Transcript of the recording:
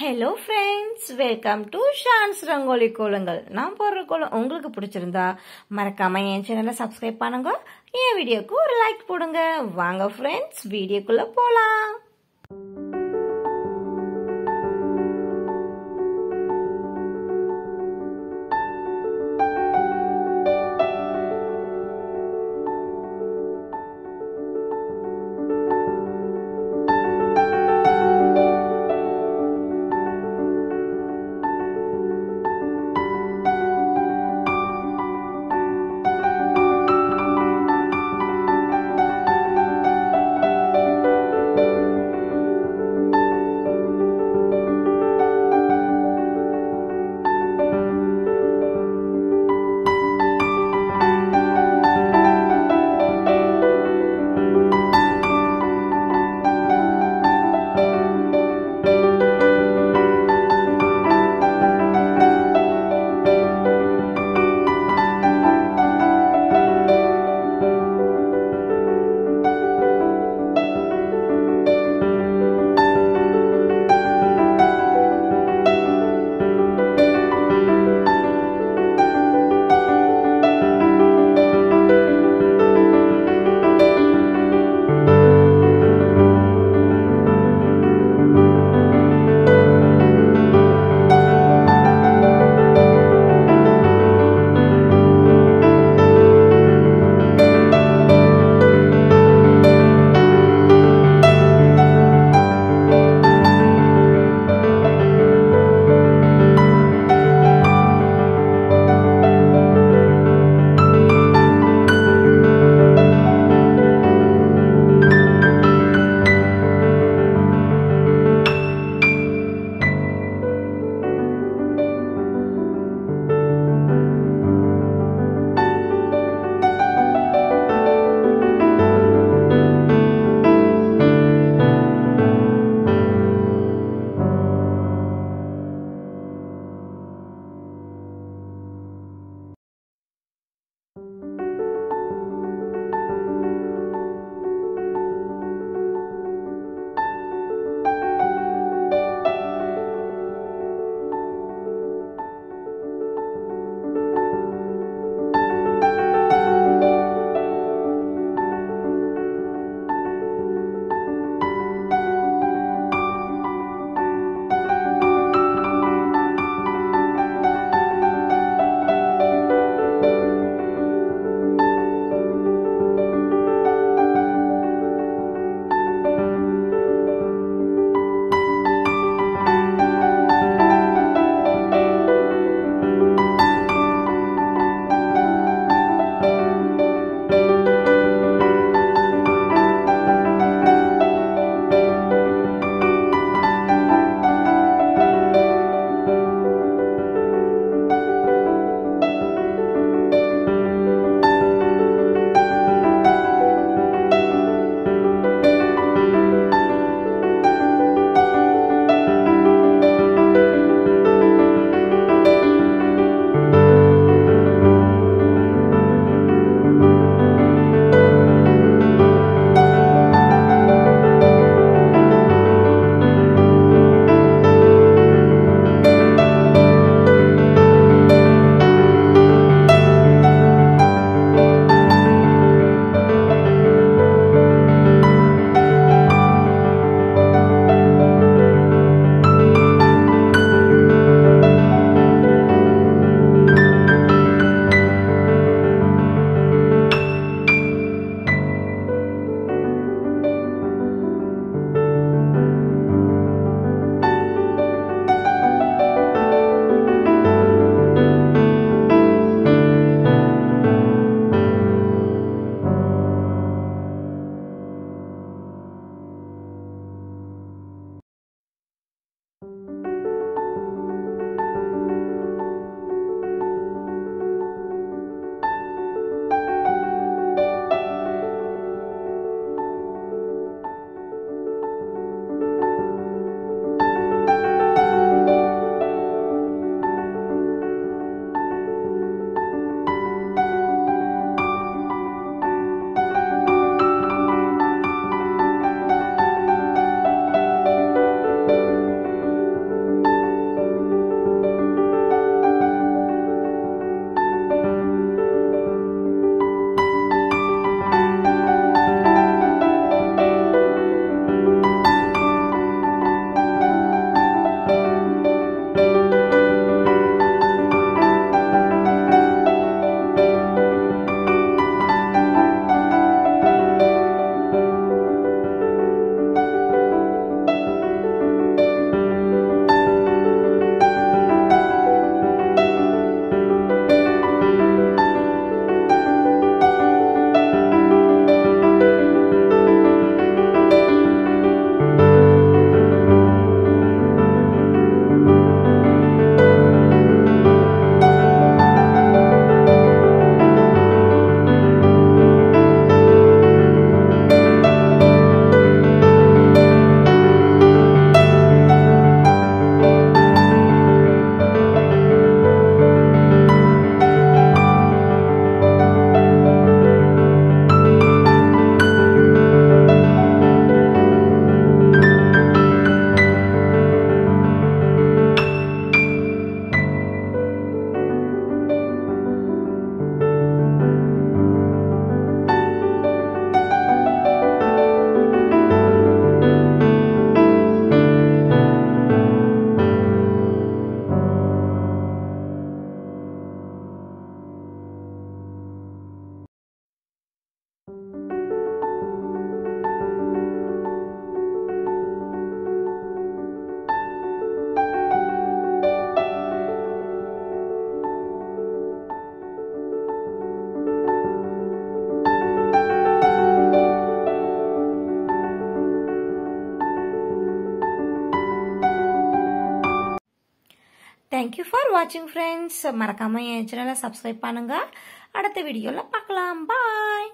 Hello friends welcome to Shan's rangoli கோலங்கள் நான் போடுற கோலம் உங்களுக்கு பிடிச்சிருந்தா மறக்காம என் சேனலை சப்ஸ்கிரைப் பண்ணுங்க. என் வீடியோக்கு ஒரு லைக் போடுங்க. வாங்க ஃப்ரெண்ட்ஸ் வீடியோக்குள்ள போலாம். தேங்க்யூ ஃபார் வாட்சிங் ஃப்ரெண்ட்ஸ் மறக்காமல் என் சேனலை சப்ஸ்கிரைப் பண்ணுங்கள் அடுத்த வீடியோவில் பார்க்கலாம். பாய்